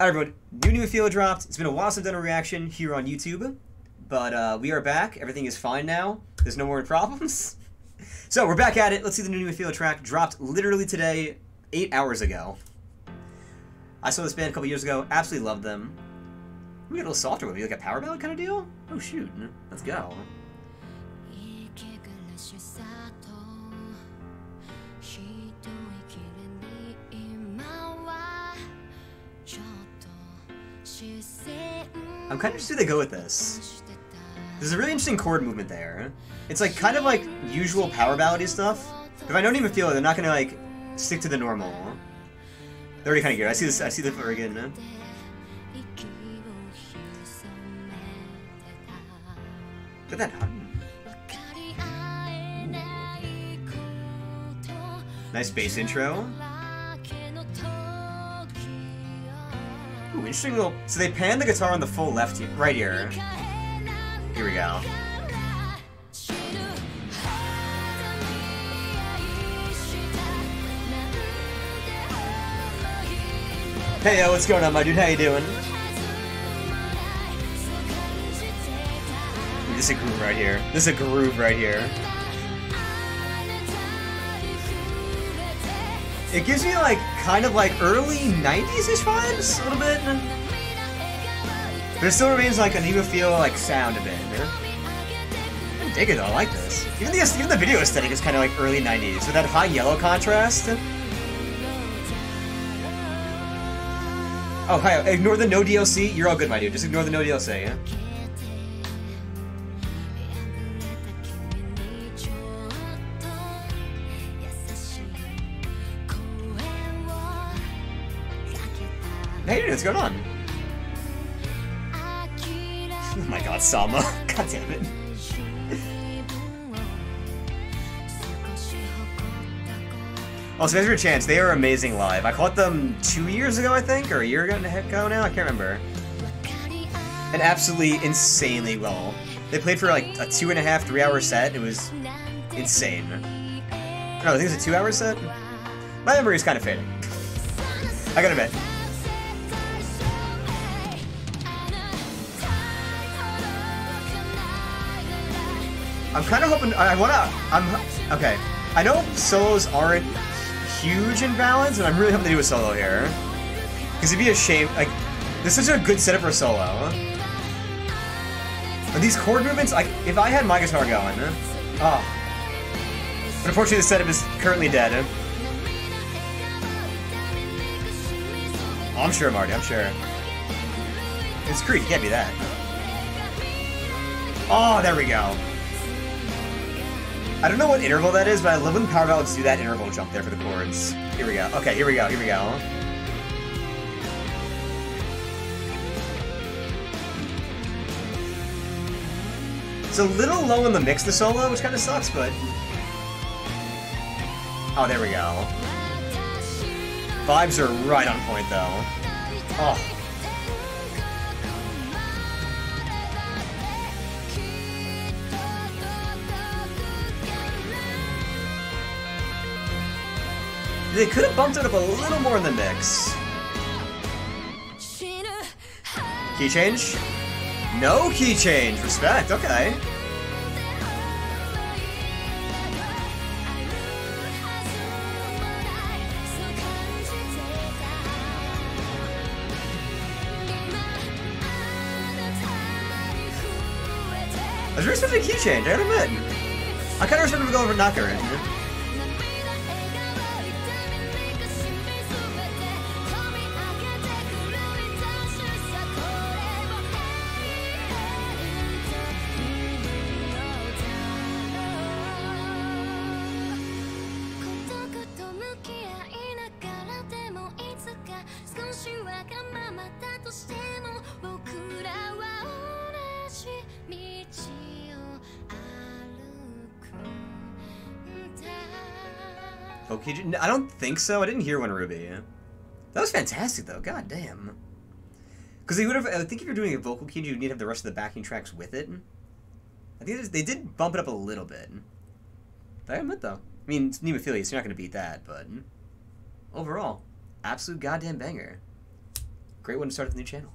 Alright everyone, new new Nemophila dropped. It's been a while since I've done a reaction here on YouTube, but uh, we are back. Everything is fine now. There's no more problems. so we're back at it. Let's see the new new Nemophila track. Dropped literally today, eight hours ago. I saw this band a couple years ago. Absolutely loved them. We get a little softer with me, like a power ballad kind of deal. Oh shoot, let's go. I'm kind of interested to go with this. There's a really interesting chord movement there. It's like kind of like usual power ballady stuff. If I don't even feel it, they're not gonna like stick to the normal. They're already kind of good. I see this. I see the organ. Look at that. Nice bass intro. Ooh, interesting little... So they pan the guitar on the full left here, right here. Here we go. Hey, yo, what's going on, my dude? How you doing? This is a groove right here. This is a groove right here. It gives me like kind of like early 90s-ish vibes, a little bit. But it still remains like an even feel like sound a bit. I dig it though, I like this. Even the even the video aesthetic is kind of like early 90s with that high yellow contrast. Oh, hi, ignore the no DLC. You're all good, my dude. Just ignore the no DLC, yeah? Hey, what's going on? Oh my god, Sama. God damn it. Also, guys, for a chance, they are amazing live. I caught them two years ago, I think, or a year ago now. I can't remember. And absolutely insanely well. They played for like a two and a half, three hour set. It was insane. No, I think it was a two hour set. My memory is kind of fading. I gotta admit. I'm kind of hoping. I want to. I'm okay. I know solos aren't huge in balance, and I'm really hoping to do a solo here. Because it'd be a shame. Like, this is a good setup for a solo. But these chord movements, like, if I had my guitar going, oh. But unfortunately, the setup is currently dead. Oh, I'm sure, Marty. I'm sure. It's Creek. Can't be that. Oh, there we go. I don't know what interval that is, but I love when power ballads do that interval jump there for the chords. Here we go. Okay, here we go, here we go. It's a little low in the mix, the solo, which kind of sucks, but... Oh, there we go. Vibes are right on point, though. Oh. They could have bumped it up a little more in the mix. Key change? No key change. Respect. Okay. I was a key change, I gotta admit. I kinda expected to go over Knocker. Okay, I don't think so. I didn't hear one Ruby. That was fantastic, though. God damn. Because they would have. I think if you're doing a vocal key, you'd need to have the rest of the backing tracks with it. I think they did bump it up a little bit. I admit, though. I mean, it's Nemophila, so you're not going to beat that, but overall, absolute goddamn banger. great one to start the new channel.